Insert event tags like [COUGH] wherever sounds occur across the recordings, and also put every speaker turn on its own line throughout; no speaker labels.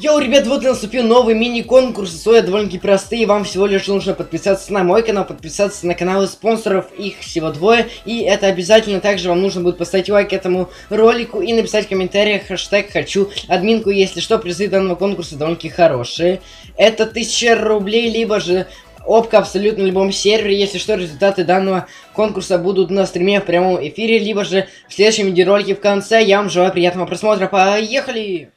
Йоу, ребят, вот и наступил новый мини-конкурс, условия довольно-таки простые, вам всего лишь нужно подписаться на мой канал, подписаться на каналы спонсоров, их всего двое, и это обязательно, также вам нужно будет поставить лайк этому ролику и написать в комментариях хэштег «Хочу админку», если что, призы данного конкурса довольно-таки хорошие. Это 1000 рублей, либо же опка абсолютно любом сервере. Если что, результаты данного конкурса будут на стриме в прямом эфире, либо же в следующем видеоролике в конце. Я вам желаю приятного просмотра. Поехали!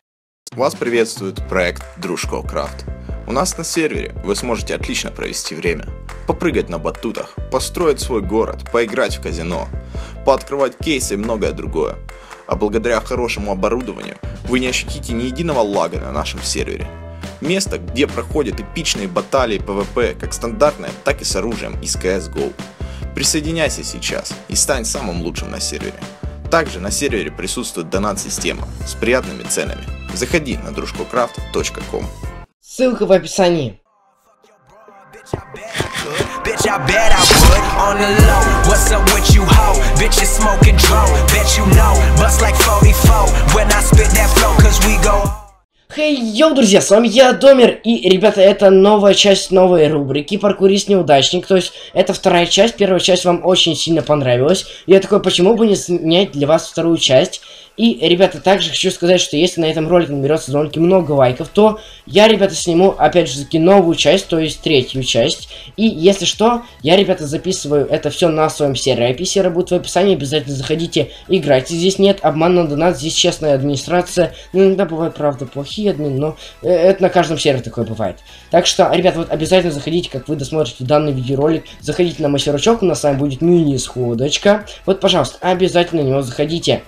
Вас приветствует проект Дружко Крафт. У нас на сервере вы сможете отлично провести время, попрыгать на батутах, построить свой город, поиграть в казино, пооткрывать кейсы и многое другое. А благодаря хорошему оборудованию вы не ощутите ни единого лага на нашем сервере. Место, где проходят эпичные баталии PvP как стандартное, так и с оружием из CSGO. Присоединяйся сейчас и стань самым лучшим на сервере. Также на сервере присутствует донат-система с приятными ценами. Заходи на дружкocraft.com.
Ссылка в описании.
Bitch, I bet I would on the low. What's up with you, ho? Bitch, you smoking dro. Bet you know, bust like 44 when I spit that flow, cause we go.
Хей, йоу, друзья, с вами я, Домер, и, ребята, это новая часть новой рубрики «Паркурист неудачник», то есть, это вторая часть, первая часть вам очень сильно понравилась, я такой, почему бы не снять для вас вторую часть, и, ребята, также хочу сказать, что если на этом ролике наберется довольно много лайков, то я, ребята, сниму, опять же таки, новую часть, то есть третью часть. И, если что, я, ребята, записываю это все на своем сервере. IP-сервер будет в описании, обязательно заходите, играйте. Здесь нет обмана донат, здесь честная администрация. Ну, иногда бывают, правда, плохие админы, но э, это на каждом сервере такое бывает. Так что, ребята, вот обязательно заходите, как вы досмотрите данный видеоролик, заходите на мой сервачок, у нас с вами будет мини-сходочка. Вот, пожалуйста, обязательно на него заходите.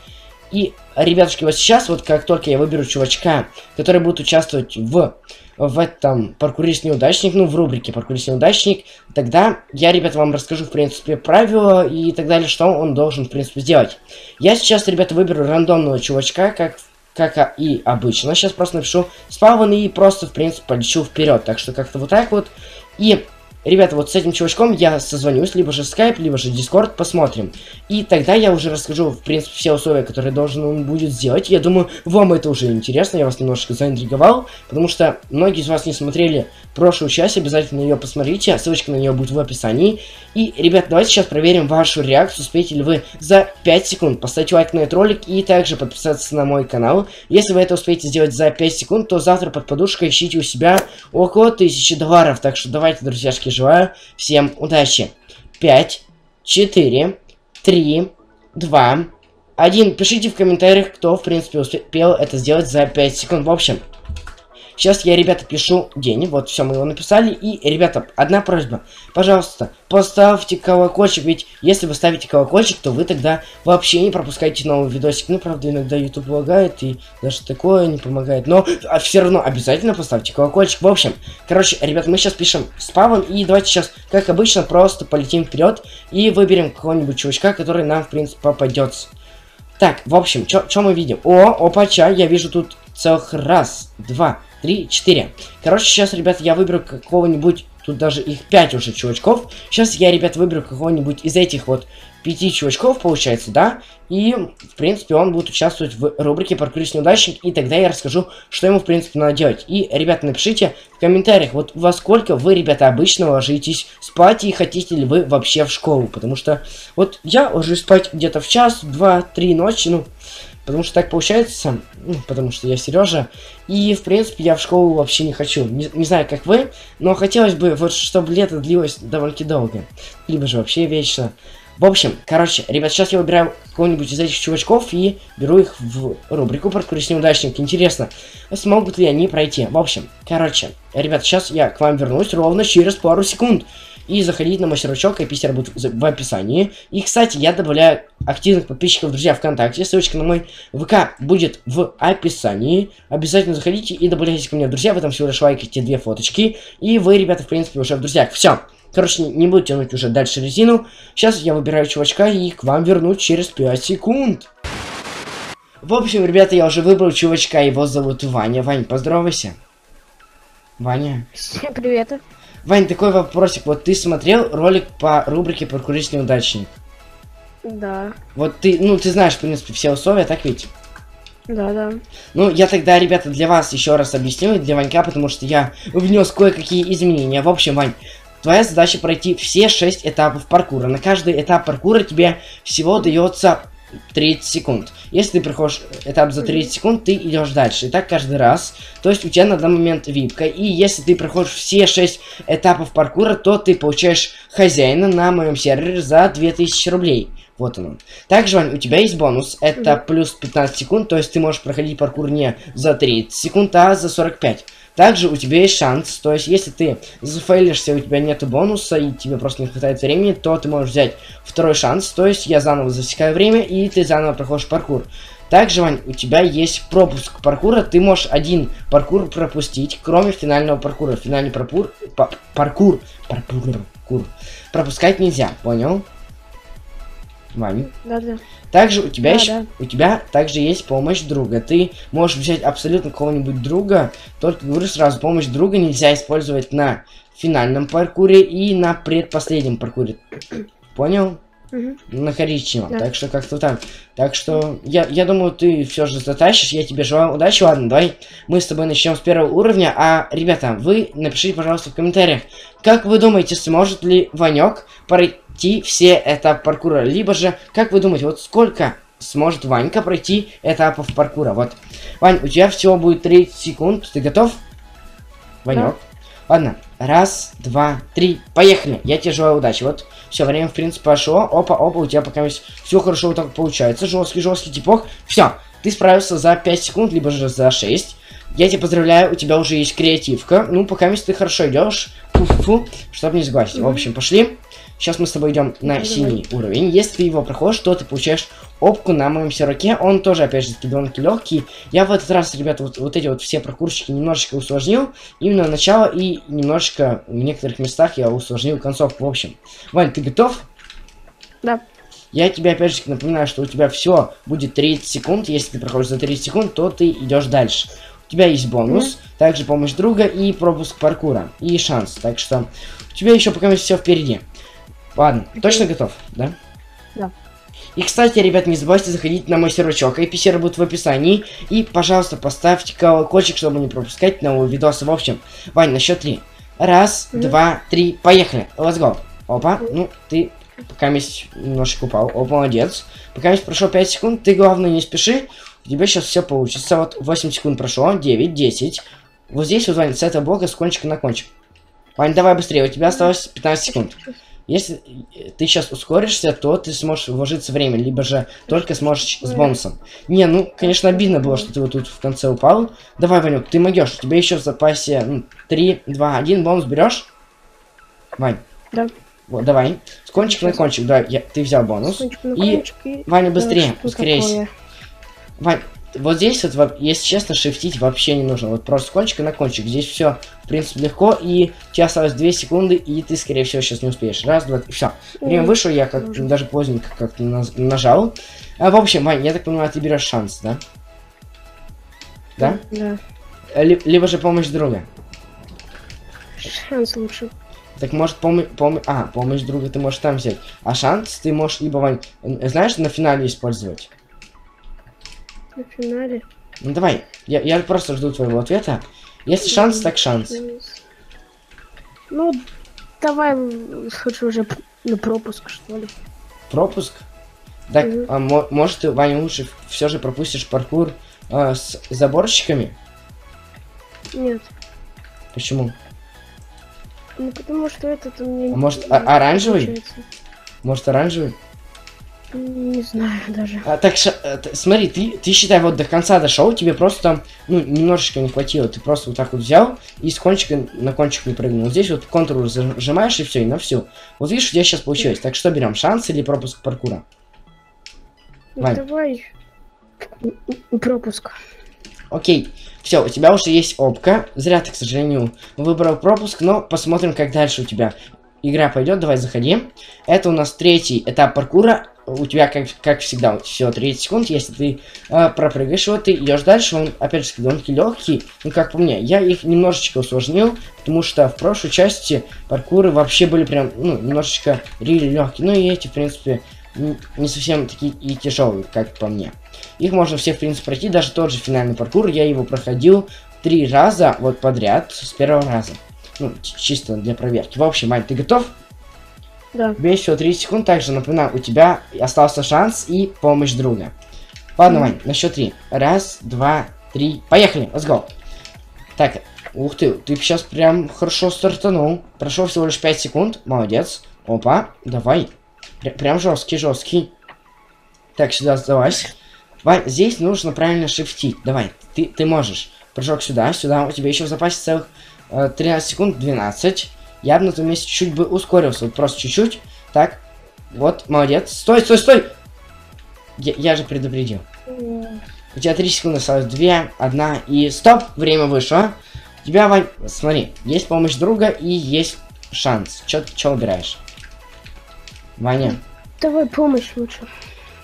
И, ребятушки, вот сейчас, вот как только я выберу чувачка, который будет участвовать в, в этом паркурист неудачник, ну, в рубрике паркурист неудачник, тогда я, ребята, вам расскажу, в принципе, правила и так далее, что он должен, в принципе, сделать. Я сейчас, ребята, выберу рандомного чувачка, как как и обычно. Сейчас просто напишу спавн и просто, в принципе, полечу вперед. Так что как-то вот так вот. И Ребята, вот с этим чувачком я созвонюсь, либо же Skype, либо же Discord, посмотрим. И тогда я уже расскажу, в принципе, все условия, которые должен он будет сделать. Я думаю, вам это уже интересно, я вас немножко заинтриговал, потому что многие из вас не смотрели прошлую часть, обязательно ее посмотрите, ссылочка на нее будет в описании. И, ребят, давайте сейчас проверим вашу реакцию, успеете ли вы за 5 секунд поставить лайк на этот ролик и также подписаться на мой канал. Если вы это успеете сделать за 5 секунд, то завтра под подушкой ищите у себя около 1000 долларов. Так что давайте, друзьяшки, желаю всем удачи. 5, 4, 3, 2, 1. Пишите в комментариях, кто, в принципе, успел это сделать за 5 секунд. В общем, Сейчас я, ребята, пишу день. Вот, все, мы его написали. И, ребята, одна просьба. Пожалуйста, поставьте колокольчик. Ведь если вы ставите колокольчик, то вы тогда вообще не пропускаете новый видосик. Ну, правда, иногда YouTube лагает и даже такое не помогает. Но а, все равно обязательно поставьте колокольчик. В общем, короче, ребята, мы сейчас пишем спавн. И давайте сейчас, как обычно, просто полетим вперед. И выберем какого-нибудь чувачка, который нам, в принципе, попадется. Так, в общем, что мы видим? О, опача, я вижу тут целых раз, два, три, четыре. Короче, сейчас, ребят, я выберу какого-нибудь... Тут даже их пять уже чувачков. Сейчас я, ребят, выберу какого-нибудь из этих вот пяти чувачков, получается, да? И, в принципе, он будет участвовать в рубрике «Паркурист неудачник», и тогда я расскажу, что ему, в принципе, надо делать. И, ребята, напишите в комментариях, вот во сколько вы, ребята, обычно ложитесь спать, и хотите ли вы вообще в школу, потому что, вот, я ложусь спать где-то в час, два, три ночи, ну, Потому что так получается, ну, потому что я Сережа. И, в принципе, я в школу вообще не хочу. Не, не знаю, как вы, но хотелось бы, вот, чтобы лето длилось довольно долго. Либо же вообще вечно. В общем, короче, ребят, сейчас я выбираю кого-нибудь из этих чувачков и беру их в рубрику «Паркурист неудачник». Интересно, смогут ли они пройти? В общем, короче, ребят, сейчас я к вам вернусь ровно через пару секунд и заходить на мой сервачок, IP будет в описании. И, кстати, я добавляю активных подписчиков, друзья, ВКонтакте. Ссылочка на мой ВК будет в описании. Обязательно заходите и добавляйтесь ко мне друзья. Вы там всего лишь лайкайте две фоточки. И вы, ребята, в принципе, уже в друзьях. Все. Короче, не буду тянуть уже дальше резину. Сейчас я выбираю чувачка и к вам вернусь через 5 секунд. В общем, ребята, я уже выбрал чувачка, его зовут Ваня. Вань, поздоровайся. Ваня.
Всем привет.
Вань, такой вопросик. Вот ты смотрел ролик по рубрике «Паркурист неудачник»?
Да.
Вот ты, ну, ты знаешь, в принципе, все условия, так ведь?
Да, да.
Ну, я тогда, ребята, для вас еще раз объясню, для Ванька, потому что я внес кое-какие изменения. В общем, Вань, твоя задача пройти все 6 этапов паркура. На каждый этап паркура тебе всего дается 30 секунд. Если ты проходишь этап за 30 секунд, ты идешь дальше. И так каждый раз. То есть у тебя на данный момент випка. И если ты проходишь все 6 этапов паркура, то ты получаешь хозяина на моем сервере за 2000 рублей. Вот он. Также, Вань, у тебя есть бонус. Это плюс 15 секунд. То есть ты можешь проходить паркур не за 30 секунд, а за 45. Также у тебя есть шанс, то есть если ты зафейлишься, у тебя нету бонуса и тебе просто не хватает времени, то ты можешь взять второй шанс, то есть я заново засекаю время и ты заново проходишь паркур. Также, Вань, у тебя есть пропуск паркура, ты можешь один паркур пропустить, кроме финального паркура. Финальный паркур, па паркур, паркур, паркур, пропускать нельзя, понял? Вань.
Да, да.
Также у тебя
Да,
есть,
да.
у тебя также есть помощь друга. Ты можешь взять абсолютно кого-нибудь друга, только говорю сразу, помощь друга нельзя использовать на финальном паркуре и на предпоследнем паркуре. [CLEARS THROAT] Понял?
Мгм.
На коричневом.
Да.
Так что как-то так. Так что я, я думаю, ты все же затащишь. Я тебе желаю удачи. Ладно, давай мы с тобой начнем с первого уровня. А, ребята, вы напишите, пожалуйста, в комментариях, как вы думаете, сможет ли Ванек пройти все этапы паркура? Либо же, как вы думаете, вот сколько сможет Ванька пройти этапов паркура? Вот. Вань, у тебя всего будет 30 секунд. Ты готов? Ванек. Ладно. Раз, два, три. Поехали. Я тебе желаю удачи. Вот. Все, время, в принципе, пошло. Опа, опа, у тебя пока все хорошо вот так получается. Жесткий, жесткий типок. Все. Ты справился за 5 секунд, либо же за 6. Я тебя поздравляю, у тебя уже есть креативка. Ну, пока ты хорошо идешь. Фу-фу-фу. Чтобы не сглазить. В общем, пошли. Сейчас мы с тобой идем на
Давай.
синий уровень. Если ты его проходишь, то ты получаешь опку на моем серваке. Он тоже, опять же, таки довольно легкий. Я в этот раз, ребята, вот, вот эти вот все прокурщики немножечко усложнил. Именно начало и немножечко в некоторых местах я усложнил концовку. В общем, Вань, ты готов?
Да.
Я тебе опять же напоминаю, что у тебя все будет 30 секунд. Если ты проходишь за 30 секунд, то ты идешь дальше. У тебя есть бонус, также помощь друга и пропуск паркура. И шанс. Так что у тебя еще пока все впереди. Ладно, точно готов, да?
Да.
И, кстати, ребят, не забывайте заходить на мой сервачок. IP-сервер будет в описании. И, пожалуйста, поставьте колокольчик, чтобы не пропускать новые видосы. В общем, Вань, на счет три. Раз,
Мгм.
два, три, поехали. Let's go. Опа, ну, ты пока месть немножко упал. О, молодец. Пока месть прошло 5 секунд, ты, главное, не спеши. У тебя сейчас все получится. Вот 8 секунд прошло, 9, 10. Вот здесь вот, Вань, с этого блока с кончика на кончик. Вань, давай быстрее, у тебя осталось 15 секунд. Если ты сейчас ускоришься, то ты сможешь вложиться время, либо же только сможешь с бонусом. Не, ну, конечно, обидно было, что ты вот тут в конце упал. Давай, Ванюк, ты могешь. У тебя еще в запасе ну, 3, 2, 1, бонус берешь? Вань.
Да.
Вот, давай. С кончика на кончик, давай, я, ты взял бонус. И,
кончик и-
Ваня,
Да,
быстрее, ускоряйся.
такое?
Вань, вот здесь вот, во- если честно, шифтить вообще не нужно. Вот просто с кончика на кончик. Здесь все, в принципе, легко. И у тебя осталось 2 секунды, и ты, скорее всего, сейчас не успеешь. Раз, два, три, все. Время вышло, я как даже поздненько как-то нажал. А, в общем, Вань, я так понимаю, ты берешь шанс, да? Да?
Да.
Ли- либо же помощь друга.
Шанс лучше.
Так может помощь, а, помощь друга ты можешь там взять. А шанс ты можешь либо, Вань, э, знаешь, на финале использовать.
На финале.
Ну давай, я, я просто жду твоего ответа. Если шанс, так шанс.
Ну, давай хочу уже на пропуск, что ли.
Пропуск? Так,
Мгм.
а мо- может ты, Ваня, лучше все же пропустишь паркур а, с заборщиками?
Нет.
Почему?
Ну, потому что этот у меня...
А может, а- оранжевый?
получается.
Может оранжевый?
Не знаю даже.
А, так, ша- э, смотри, ты, ты считай, вот до конца дошел, тебе просто там, ну, немножечко не хватило. Ты просто вот так вот взял и с кончика на кончик не прыгнул. Здесь вот контур зажимаешь и все, и на всю. Вот видишь, у тебя сейчас получилось. Так что берем, шанс или пропуск паркура?
Ну,
Вань.
давай пропуск.
Окей, все, у тебя уже есть опка. Зря ты, к сожалению, выбрал пропуск, но посмотрим, как дальше у тебя игра пойдет. Давай, заходи. Это у нас третий этап паркура. У тебя, как, как всегда, всего 30 секунд. Если ты э, пропрыгаешь его, ты идешь дальше. Он, опять же, довольно-таки легкий. Ну, как по мне, я их немножечко усложнил, потому что в прошлой части паркуры вообще были прям, ну, немножечко рили легкие. Ну, и эти, в принципе, не совсем такие и тяжелые, как по мне. Их можно все, в принципе, пройти, даже тот же финальный паркур, я его проходил три раза вот подряд с первого раза. Ну, чисто для проверки. В общем, Вань, ты готов?
Да.
Есть всего 30 секунд, также напоминаю, у тебя остался шанс и помощь друга. Ладно, Вань, на счет три. Раз, два, три. Поехали, let's go. Так, ух ты, ты сейчас прям хорошо стартанул. Прошло всего лишь 5 секунд, молодец. Опа, давай. Пр- прям жесткий, жесткий. Так, сюда сдавайся. Вань, здесь нужно правильно шифтить. Давай, ты, ты можешь. Прыжок сюда, сюда. У тебя еще в запасе целых э, 13 секунд, 12. Я бы на том месте чуть бы ускорился, вот просто чуть-чуть. Так, вот, молодец. Стой, стой, стой! Я, я же предупредил. У тебя 3 секунды осталось, 2, 1 и стоп, время вышло. У тебя, Вань, смотри, есть помощь друга и есть шанс. Чё, чё выбираешь? Ваня.
Давай помощь лучше.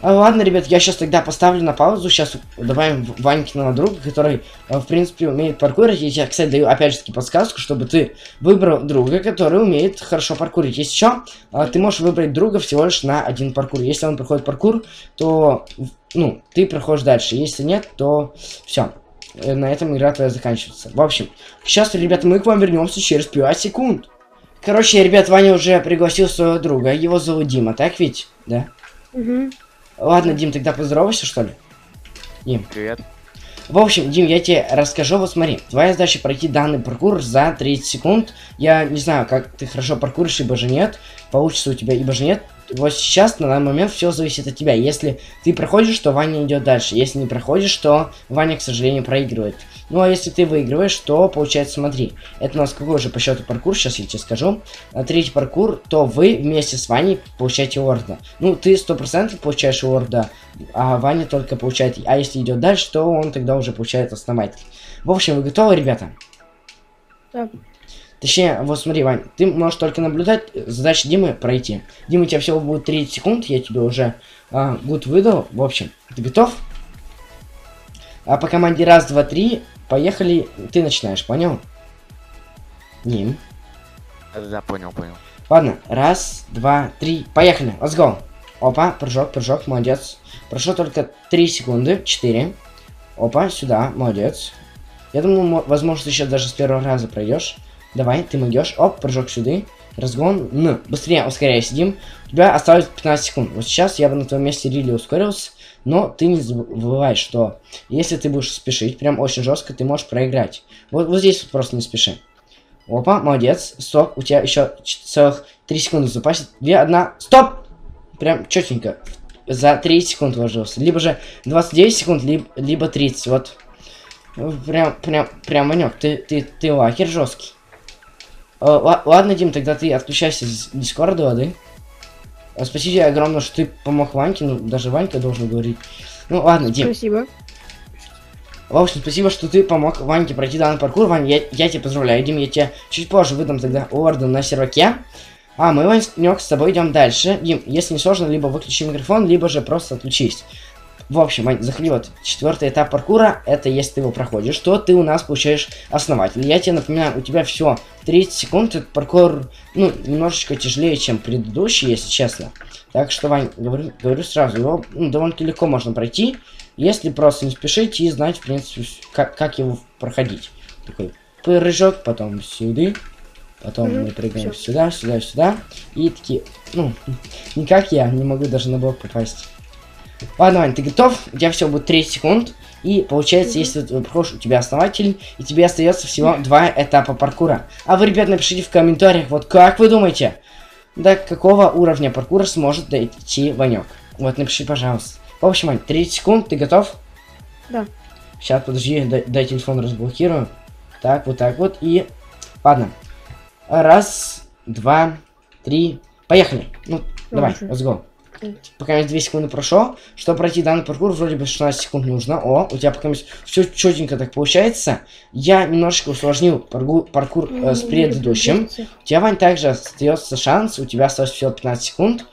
А, ладно, ребят, я сейчас тогда поставлю на паузу. Сейчас добавим В- Ванькиного друга, который, э, в принципе, умеет паркурить. Я тебе, кстати, даю опять же таки подсказку, чтобы ты выбрал друга, который умеет хорошо паркурить. Если что, э, ты можешь выбрать друга всего лишь на один паркур. Если он проходит паркур, то, ну, ты проходишь дальше. Если нет, то все. На этом игра твоя заканчивается. В общем, сейчас, ребята, мы к вам вернемся через 5 секунд. Короче, ребят, Ваня уже пригласил своего друга. Его зовут Дима, так ведь? Да?
Угу.
Ладно, Дим, тогда поздоровайся, что ли? Дим.
Привет.
В общем, Дим, я тебе расскажу, вот смотри. Твоя задача пройти данный паркур за 30 секунд. Я не знаю, как ты хорошо паркуришь, либо же нет. Получится у тебя, либо же нет. Вот сейчас, на данный момент, все зависит от тебя. Если ты проходишь, то Ваня идет дальше. Если не проходишь, то Ваня, к сожалению, проигрывает. Ну, а если ты выигрываешь, то, получается, смотри. Это у нас какой же по счету паркур, сейчас я тебе скажу. А третий паркур, то вы вместе с Ваней получаете орда. Ну, ты 100% получаешь орда, а Ваня только получает... А если идет дальше, то он тогда уже получает основатель. В общем, вы готовы, ребята?
Да.
Точнее, вот смотри, Вань, ты можешь только наблюдать, задача Димы пройти. Дима, у тебя всего будет 30 секунд, я тебе уже а, гуд выдал. В общем, ты готов? А по команде раз, два, три, поехали, ты начинаешь, понял? Дим.
Да, понял, понял.
Ладно, раз, два, три, поехали, let's go. Опа, прыжок, прыжок, молодец. Прошло только 3 секунды, 4. Опа, сюда, молодец. Я думаю, мо- возможно, сейчас даже с первого раза пройдешь. Давай, ты могешь. Оп, прыжок сюда. Разгон. Н. Быстрее ускоряйся, Дим. У тебя осталось 15 секунд. Вот сейчас я бы на твоем месте рили ускорился. Но ты не забывай, что если ты будешь спешить, прям очень жестко, ты можешь проиграть. Вот, вот здесь вот просто не спеши. Опа, молодец. Стоп, у тебя еще целых 3 секунды в запасе. 2, 1, стоп! Прям четенько. За 30 секунд вложился. Либо же 29 секунд, либо, либо 30. Вот. Прям, прям, прям, Манек, ты, ты, ты лакер жесткий. Э, ла- ладно, Дим, тогда ты отключайся с Дискорда, лады. Э, Спасибо тебе огромное, что ты помог Ваньке, ну, даже Ванька должен говорить. Ну, ладно, Дим.
Спасибо.
В общем, спасибо, что ты помог Ваньке пройти данный паркур. Вань, я, я тебя поздравляю, Дим, я тебе чуть позже выдам тогда орден на серваке. А, мы, Ванек, с тобой идем дальше. Дим, если не сложно, либо выключи микрофон, либо же просто отключись. В общем, Вань, заходи вот. Четвертый этап паркура, это если ты его проходишь, то ты у нас получаешь основатель. Я тебе напоминаю, у тебя все 30 секунд, этот паркур, ну, немножечко тяжелее, чем предыдущий, если честно. Так что, Вань, говорю, говорю сразу, его ну, довольно-таки легко можно пройти, если просто не спешить и знать, в принципе, как, как его проходить. Такой прыжок, потом сюда, потом
Мгм,
мы прыгаем
всё.
сюда, сюда, сюда. И такие, ну, [LAUGHS] не как я, не могу даже на блок попасть. Ладно, Вань, ты готов? У тебя всего будет 30 секунд. И получается,
Мгм.
если ты проходишь, у тебя основатель, и тебе остается всего два этапа паркура. А вы, ребят, напишите в комментариях, вот как вы думаете, до какого уровня паркура сможет дойти Ванек? Вот, напиши, пожалуйста. В общем, Вань, 30 секунд, ты готов?
Да.
Сейчас, подожди, дай, дай телефон разблокирую. Так, вот так вот, и... Ладно. Раз, два, три, поехали. Ну, давай,
Уже.
let's go. Пока 2 секунды прошло. Чтобы пройти данный паркур, вроде бы 16 секунд нужно. О, у тебя пока все четенько так получается. Я немножечко усложнил паргу- паркур э, с предыдущим. У тебя, Вань, также остается шанс, у тебя осталось всего 15 секунд.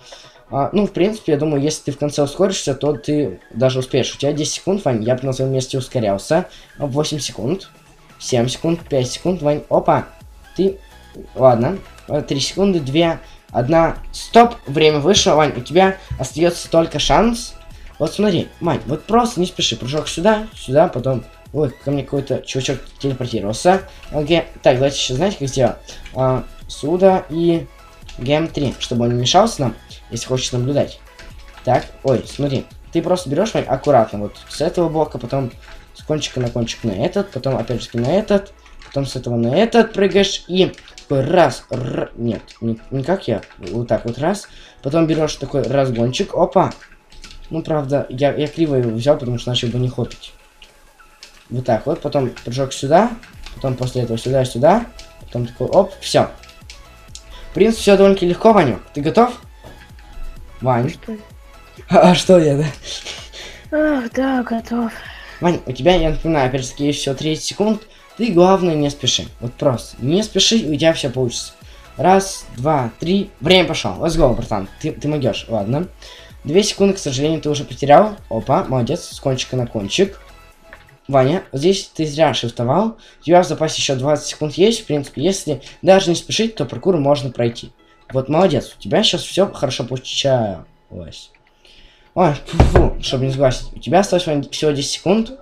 А, ну, в принципе, я думаю, если ты в конце ускоришься, то ты даже успеешь. У тебя 10 секунд, Вань, я бы на своем месте ускорялся. 8 секунд, 7 секунд, 5 секунд, Вань, опа, ты... Ладно, 3 секунды, 2, Одна. Стоп, время вышло, Вань, у тебя остается только шанс. Вот смотри, Вань, вот просто не спеши, прыжок сюда, сюда, потом... Ой, ко мне какой-то чувачок телепортировался. Окей, так, давайте сейчас, знаете, как сделать? А, сюда и гем 3, чтобы он не мешался нам, если хочешь наблюдать. Так, ой, смотри, ты просто берешь, Вань, аккуратно, вот с этого блока, потом с кончика на кончик на этот, потом опять же на этот, потом с этого на этот прыгаешь и такой раз, р... нет, не, не как я, вот так вот раз, потом берешь такой разгончик, опа, ну правда, я, я криво его взял, потому что начал бы не хопить. Вот так вот, потом прыжок сюда, потом после этого сюда, сюда, потом такой, оп, все. В принципе, все довольно-таки легко, Ваню. Ты готов? Вань.
Что?
А, а что я, да?
Ах, да, готов.
Вань, у тебя, я напоминаю, опять же таки, есть всего 30 секунд. Ты, главное, не спеши. Вот просто. Не спеши, и у тебя все получится. Раз, два, три. Время пошло. Let's go, братан. Ты, ты могешь. Ладно. Две секунды, к сожалению, ты уже потерял. Опа, молодец. С кончика на кончик. Ваня, здесь ты зря шифтовал. У тебя в запасе еще 20 секунд есть. В принципе, если даже не спешить, то паркур можно пройти. Вот молодец. У тебя сейчас все хорошо получалось. Ой, фу, чтобы не сглазить. У тебя осталось всего 10 секунд.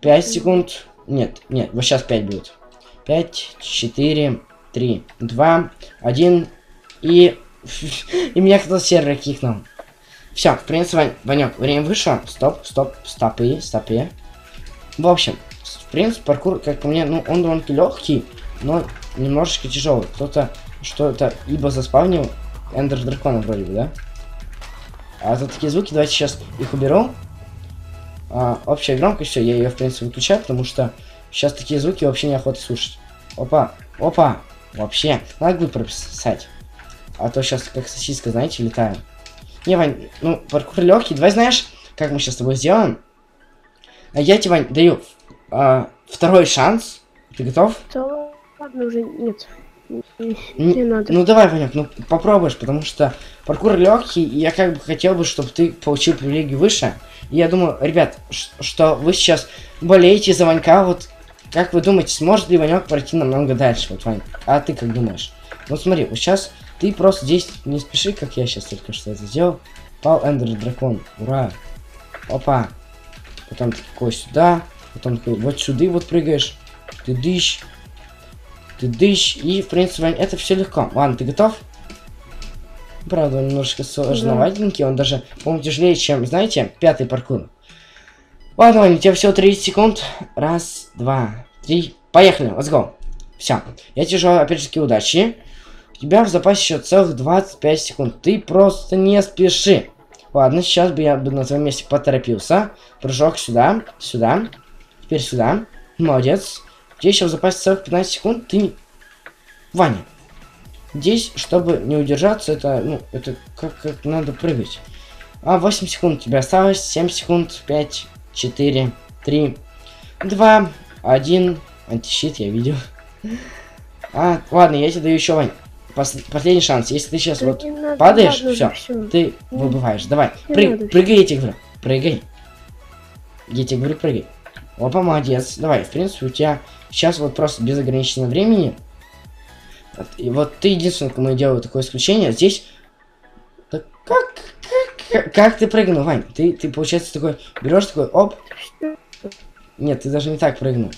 5 секунд. Нет, нет, вот сейчас 5 будет. 5, 4, 3, 2, 1. И... [LAUGHS] И меня кто-то сервер кикнул. Все, в принципе, Ванек, время вышло. Стоп, стоп, стопы, стопы. В общем, в принципе, паркур, как по мне, ну, он довольно-таки легкий, но немножечко тяжелый. Кто-то что-то ибо заспавнил Эндер Дракона вроде бы, да? А тут такие звуки, давайте сейчас их уберу. А, общая громкость, все, я ее, в принципе, выключаю, потому что сейчас такие звуки вообще неохота слушать. Опа, опа, вообще, надо бы прописать. А то сейчас как сосиска, знаете, летаю. Не, Вань, ну, паркур легкий. Давай знаешь, как мы сейчас с тобой сделаем? А я тебе, Вань, даю а, второй шанс. Ты готов?
Да ладно уже, нет. Не, надо.
Ну давай, Ванек, ну попробуешь, потому что паркур легкий, и я как бы хотел бы, чтобы ты получил привилегию выше. И я думаю, ребят, что вы сейчас болеете за Ванька, вот как вы думаете, сможет ли Ванек пройти намного дальше? Вот, Вань, а ты как думаешь? Ну смотри, вот сейчас ты просто здесь не спеши, как я сейчас только что это сделал. Пал Эндер Дракон, ура! Опа! Потом такой сюда, потом такой вот сюда вот прыгаешь. Ты дышь. Ты дышь. И, в принципе, это все легко. Ладно, ты готов? Правда, он немножко сложноватенький. Он даже, по-моему, тяжелее, чем, знаете, пятый паркур. Ладно, Вань, у тебя всего 30 секунд. Раз, два, три. Поехали, let's go. Все. Я тебе желаю, опять же, удачи. У тебя в запасе еще целых 25 секунд. Ты просто не спеши. Ладно, сейчас бы я бы на твоем месте поторопился. Прыжок сюда, сюда. Теперь сюда. Молодец. Здесь еще в запасе целых 15 секунд. Ты... не- Ваня. Здесь, чтобы не удержаться, это, ну, это как, как надо прыгать. А, 8 секунд у тебя осталось. 7 секунд. 5, 4, 3, 2, 1. Антищит, я видел. А, ладно, я тебе даю еще, Вань. пос- последний шанс. Если ты сейчас
Да
вот
надо,
падаешь, все, ты
Не-
выбываешь. Давай, прыг-
надо
прыгай, я тебе говорю. Прыгай. Я тебе говорю, прыгай. Опа, молодец. Давай, в принципе, у тебя сейчас вот просто без ограниченного времени. И вот ты единственный, кому я делаю такое исключение. Здесь... Да как, как, как ты прыгнул, Вань? Ты, ты, получается, такой берешь такой, оп. Нет, ты даже не так прыгнул.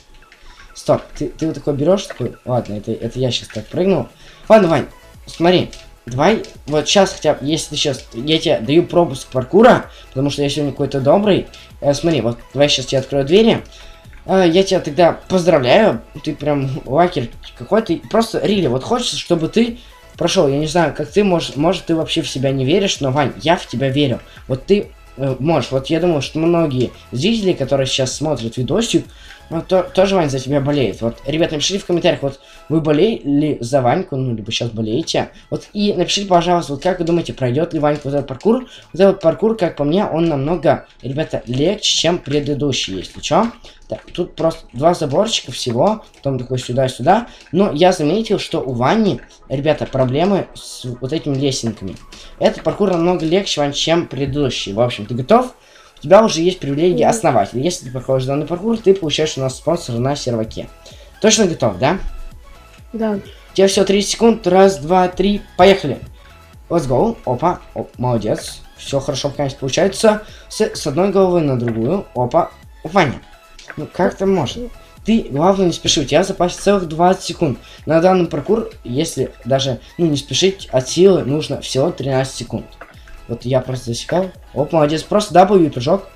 Стоп, ты, ты вот такой берешь, такой, ладно, это, это я сейчас так прыгнул. Ладно, Вань, смотри, давай, вот сейчас хотя бы, если ты сейчас, я тебе даю пропуск паркура, потому что я сегодня какой-то добрый. Э, смотри, вот, давай сейчас я открою двери. Э, я тебя тогда поздравляю, ты прям лакер какой-то. Просто, Рили, вот хочется, чтобы ты прошел. Я не знаю, как ты, может, может, ты вообще в себя не веришь, но, Вань, я в тебя верю. Вот ты э, можешь. Вот я думаю, что многие зрители, которые сейчас смотрят видосик, ну, то, тоже Вань за тебя болеет. Вот, ребят, напишите в комментариях, вот вы болели за Ваньку, ну, либо сейчас болеете. Вот, и напишите, пожалуйста, вот как вы думаете, пройдет ли Ванька вот этот паркур? Вот этот паркур, как по мне, он намного, ребята, легче, чем предыдущий, если что. Так, тут просто два заборчика всего, потом такой сюда-сюда. Но я заметил, что у Вани, ребята, проблемы с вот этими лесенками. Этот паркур намного легче, Вань, чем предыдущий. В общем, ты готов? У тебя уже есть привилегии основателя. Если ты проходишь данный паркур, ты получаешь у нас спонсора на серваке. Точно готов, да?
Да.
У тебя все 30 секунд. Раз, два, три. Поехали. Let's go. Опа. Оп, молодец. Все хорошо, конечно, получается. С, с одной головы на другую. Опа. Ваня. Ну как это может? Ты, главное, не спеши. У тебя в запасе целых 20 секунд. На данный паркур, если даже, ну, не спешить, от силы нужно всего 13 секунд. Вот я просто засекал. Оп, молодец. Просто W прыжок.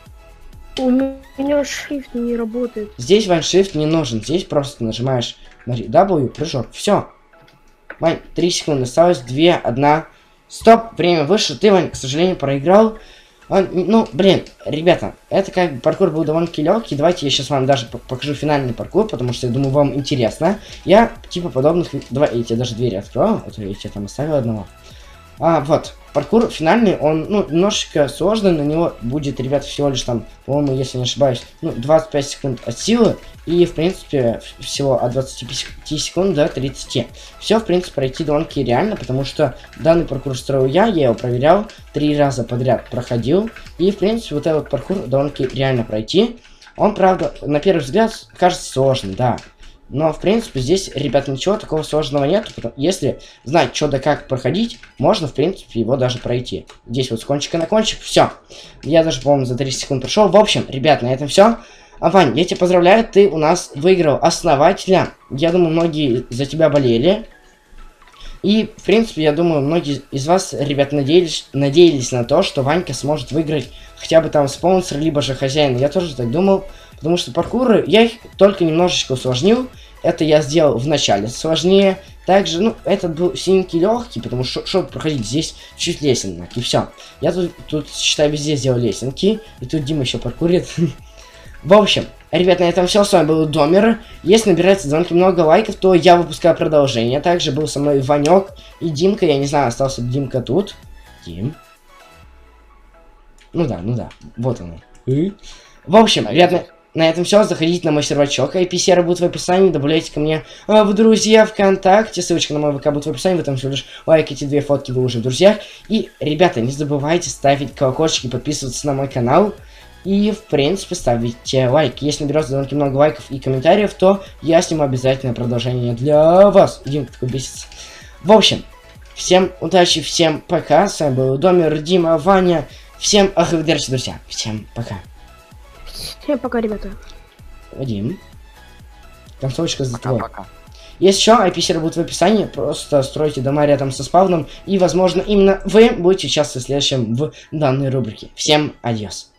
У меня shift не работает.
Здесь Вань Shift не нужен. Здесь просто нажимаешь смотри, W, прыжок. Все. Вань, 3 секунды осталось. 2, 1. Стоп, время выше. Ты, Вань, к сожалению, проиграл. Он, ну, блин, ребята, это как бы паркур был довольно-таки легкий. Давайте я сейчас вам даже по- покажу финальный паркур, потому что я думаю, вам интересно. Я типа подобных... Давай, я тебе даже двери открою, то я тебе там оставил одного. А, вот, паркур финальный, он, ну, немножечко сложный, на него будет, ребят, всего лишь там, по-моему, если не ошибаюсь, ну, 25 секунд от силы, и, в принципе, всего от 25 секунд до 30. Все, в принципе, пройти довольно-таки реально, потому что данный паркур строил я, я его проверял, три раза подряд проходил, и, в принципе, вот этот паркур довольно-таки реально пройти. Он, правда, на первый взгляд, кажется сложным, да. Но, в принципе, здесь, ребят, ничего такого сложного нет. Если знать, что да как проходить, можно, в принципе, его даже пройти. Здесь вот с кончика на кончик, все. Я даже, по-моему, за 30 секунд прошел. В общем, ребят, на этом все. А, Вань, я тебя поздравляю, ты у нас выиграл основателя. Я думаю, многие за тебя болели. И, в принципе, я думаю, многие из вас, ребят, надеялись, надеялись на то, что Ванька сможет выиграть хотя бы там спонсор, либо же хозяин. Я тоже так думал, потому что паркуры, я их только немножечко усложнил. Это я сделал в начале сложнее. Также, ну, этот был синенький легкий, потому что, чтобы проходить здесь чуть лесенок, и все. Я тут, тут, считай, везде сделал лесенки, и тут Дима еще паркурит. [LAUGHS] В общем, ребят, на этом все. С вами был Домер. Если набирается звонки много лайков, то я выпускаю продолжение. Также был со мной Ванек и Димка. Я не знаю, остался Димка тут. Дим. Ну да, ну да. Вот он. И? В общем, ребят, на, на этом все. Заходите на мой сервачок. IP-сервер будет в описании. Добавляйте ко мне а, в друзья ВКонтакте. Ссылочка на мой ВК будет в описании. Вы там всего лишь лайкайте две фотки, вы уже в друзьях. И, ребята, не забывайте ставить колокольчики, подписываться на мой канал. И, в принципе, ставите лайк. Если наберется довольно много лайков и комментариев, то я сниму обязательное продолжение для вас. Дим такой бесится. В общем, всем удачи, всем пока. С вами был Домер, Дима, Ваня. Всем arrivederci, друзья. Всем пока.
Всем пока, ребята.
Вадим. Концовочка за тобой.
Пока-пока.
Есть еще, IP-сервер будет в описании, просто стройте дома рядом со спавном, и, возможно, именно вы будете участвовать в следующем в данной рубрике. Всем адьос.